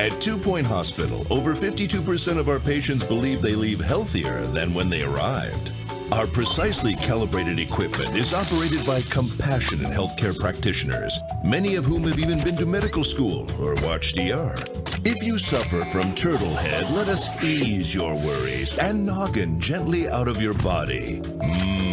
At Two Point Hospital, over 52% of our patients believe they leave healthier than when they arrived. Our precisely calibrated equipment is operated by compassionate healthcare practitioners, many of whom have even been to medical school or watched ER. If you suffer from turtle head, let us ease your worries and noggin gently out of your body. Mmm.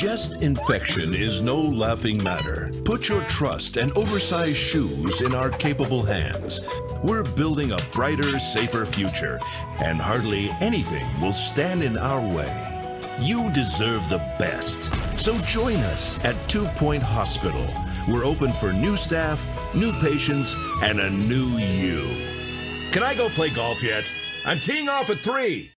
Chest infection is no laughing matter. Put your trust and oversized shoes in our capable hands. We're building a brighter, safer future, and hardly anything will stand in our way. You deserve the best. So join us at Two Point Hospital. We're open for new staff, new patients, and a new you. Can I go play golf yet? I'm teeing off at three.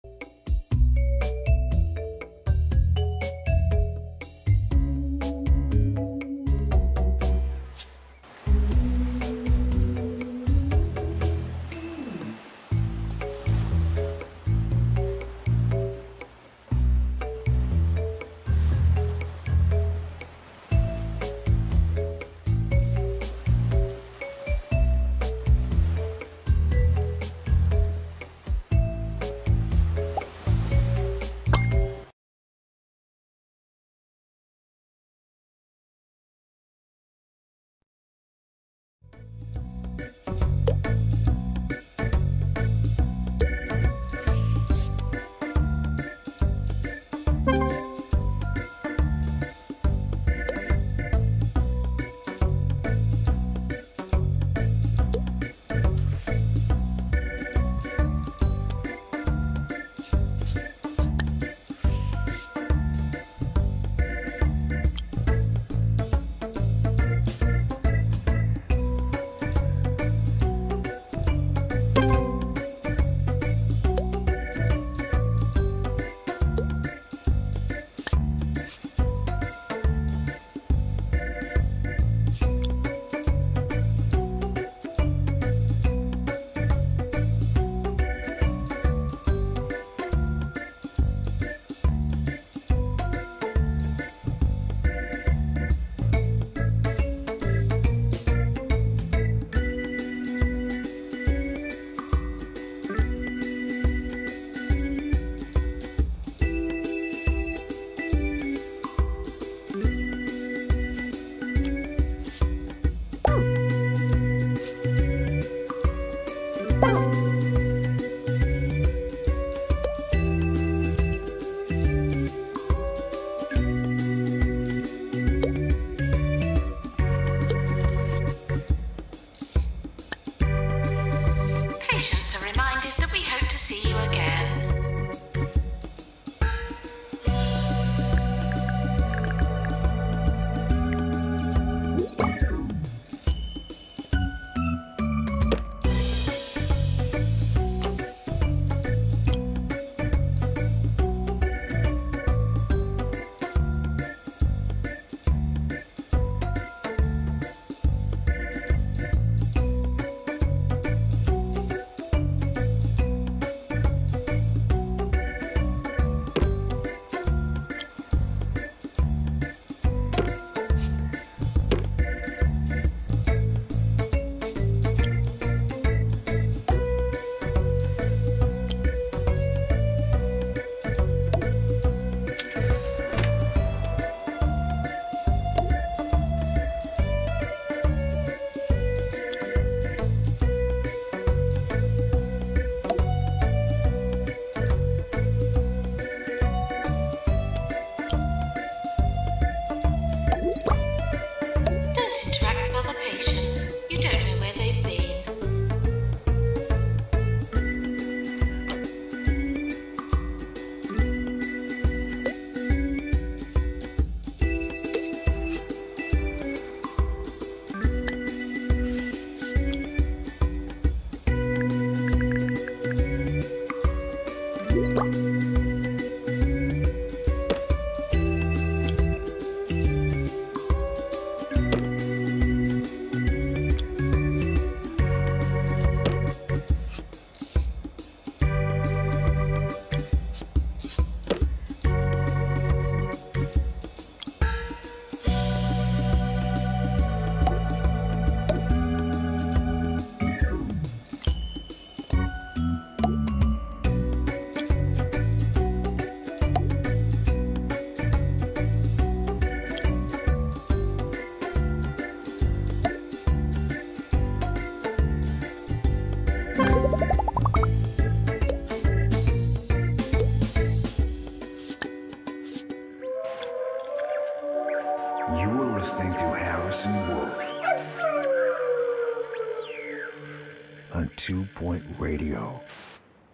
Radio.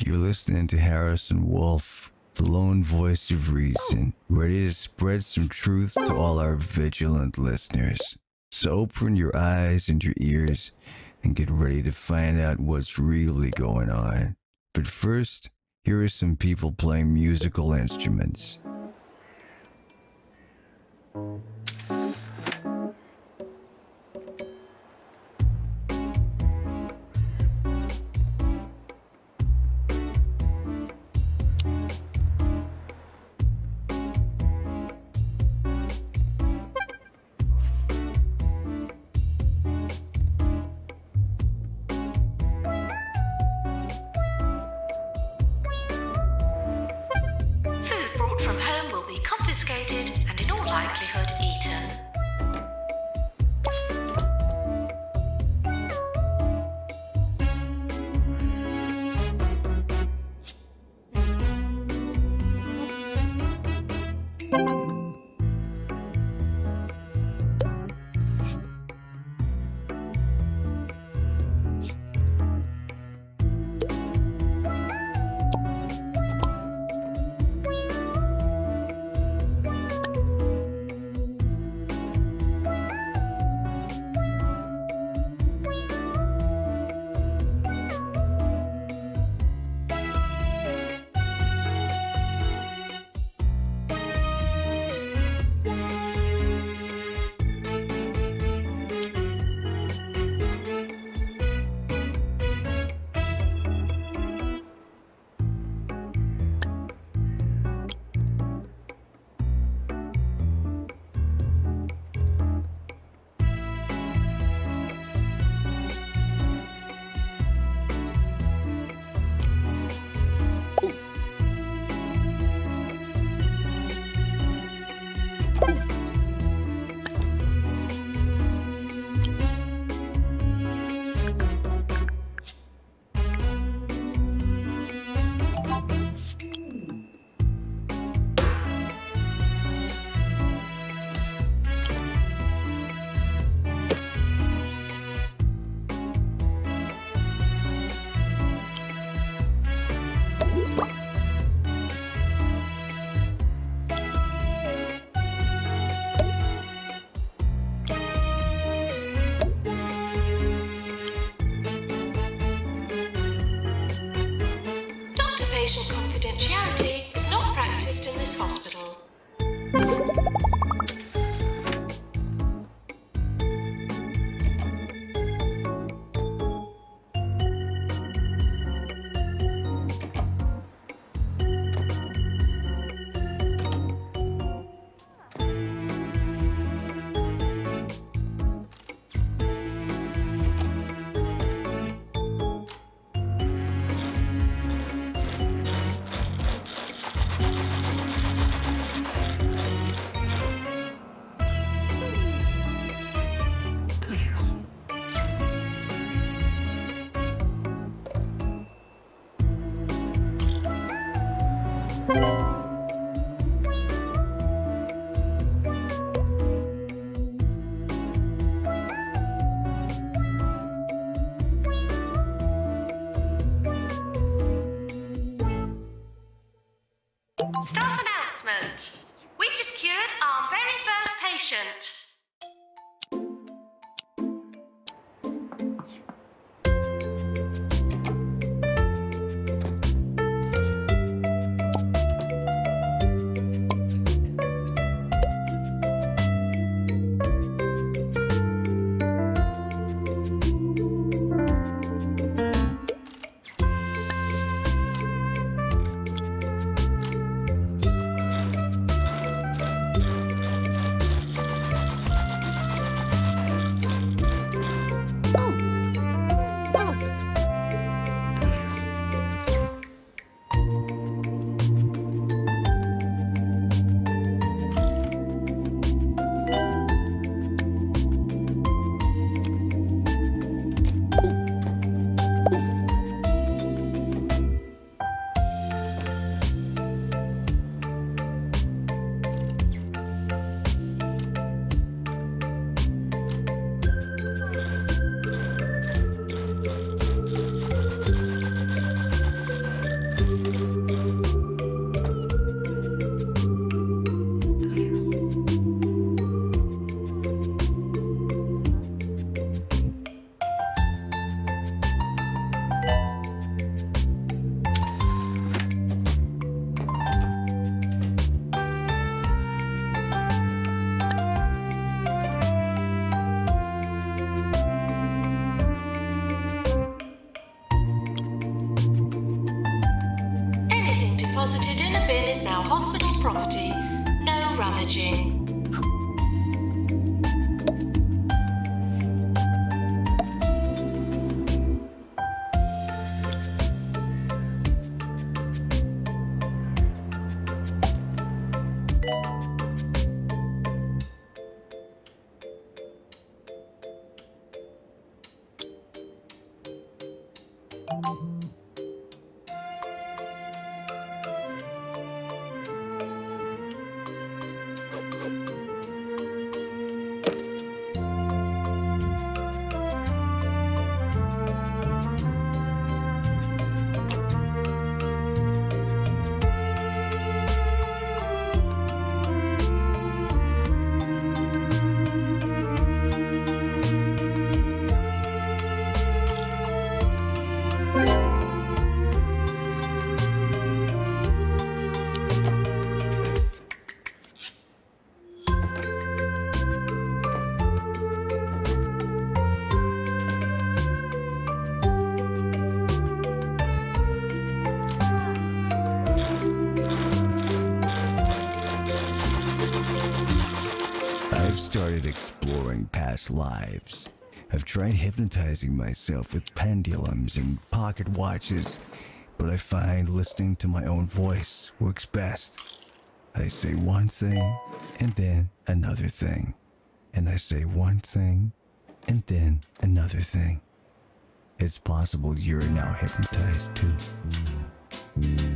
You're listening to Harrison Wolf, the lone voice of reason, ready to spread some truth to all our vigilant listeners. So open your eyes and your ears and get ready to find out what's really going on. But first, here are some people playing musical instruments. Staff announcement. We've just cured our very first patient. Rummaging. Tried hypnotizing myself with pendulums and pocket watches, but I find listening to my own voice works best. I say one thing and then another thing, and I say one thing and then another thing. It's possible you're now hypnotized too.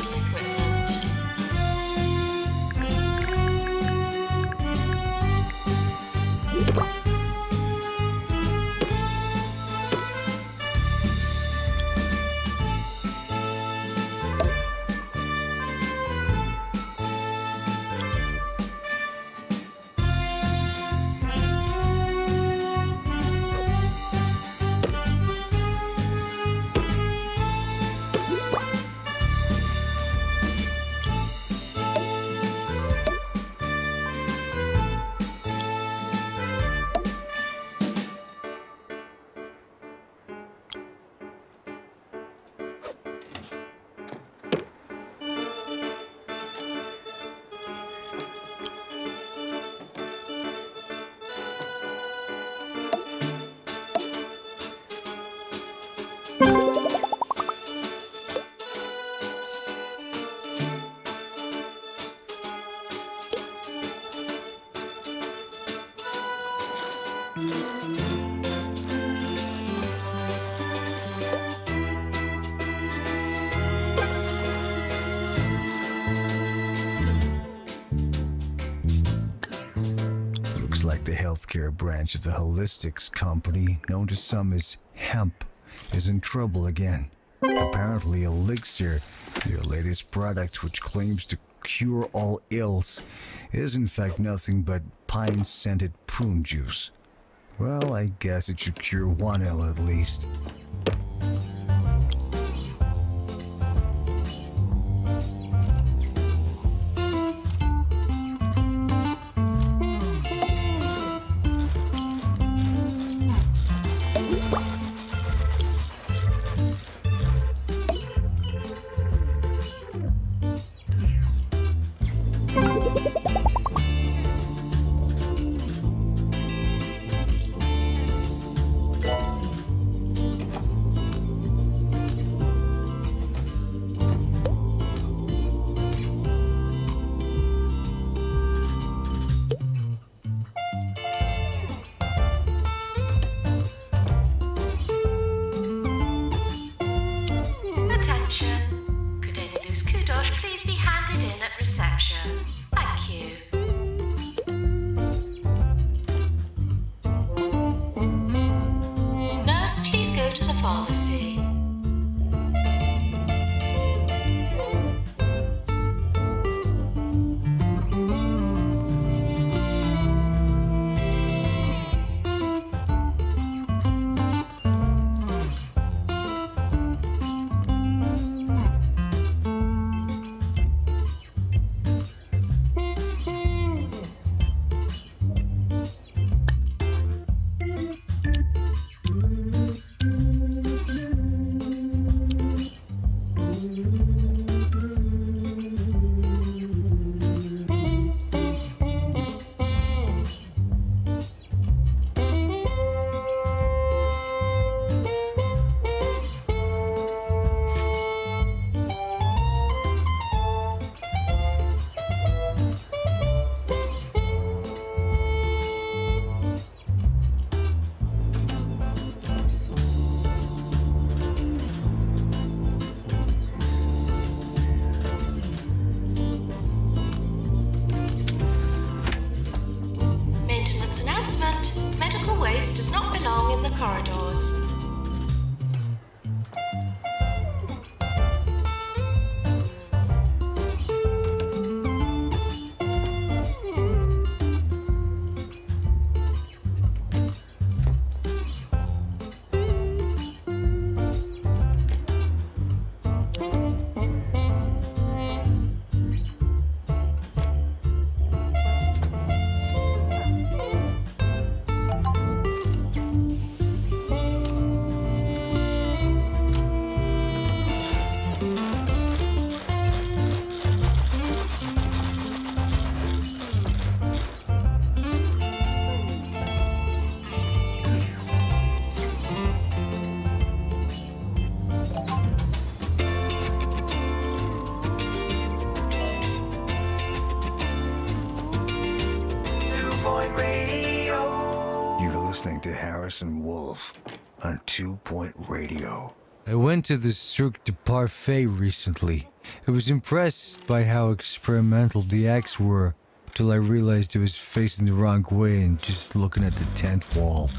Hospital healthcare branch of the Holistics company, known to some as Hemp, is in trouble again. Apparently, Elixir, their latest product which claims to cure all ills, is in fact nothing but pine scented prune juice. Well, I guess it should cure one ill at least. Attention. Point Radio. I went to the Cirque de Parfait recently. I was impressed by how experimental the acts were till I realized I was facing the wrong way and just looking at the tent wall.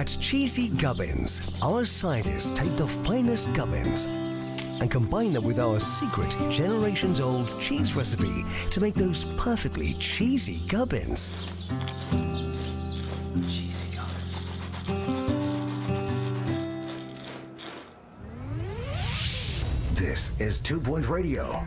At Cheesy Gubbins, our scientists take the finest gubbins and combine them with our secret generations old cheese recipe to make those perfectly cheesy gubbins. Cheesy gubbins. This is Two Point Radio.